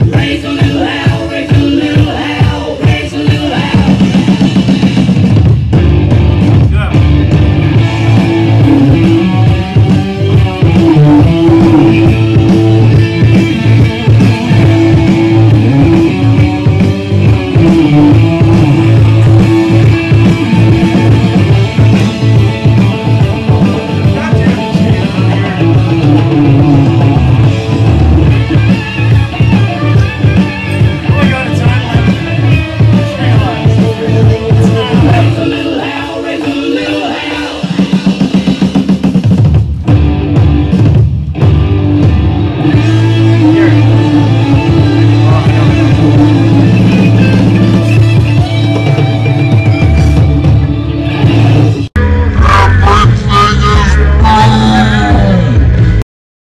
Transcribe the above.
Praise the Lord.